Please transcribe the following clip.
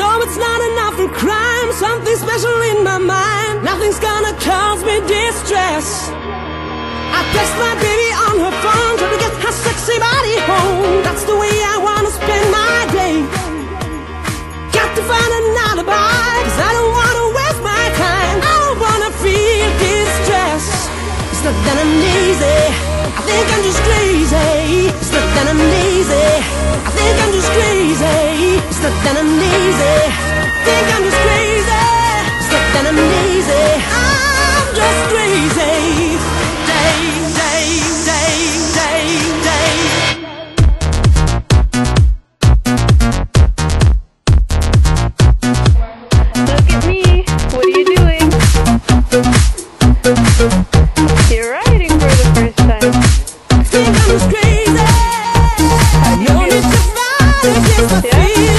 know it's not enough for crime. Something special in my mind. Nothing's gonna cause me distress. I text my baby on her phone, trying to get her sexy body home. That's the way I wanna spend my day. Got to find an alibi, cause I don't wanna waste my time. I don't wanna feel distress. It's not that I'm lazy. I think I'm just crazy. It's not that I'm lazy and I'm. Think I'm just crazy. And I'm. I'm just crazy. Day, day, day, day, day. Look at me. What are you doing? You're riding for the first time. Think I'm just crazy. I know yeah.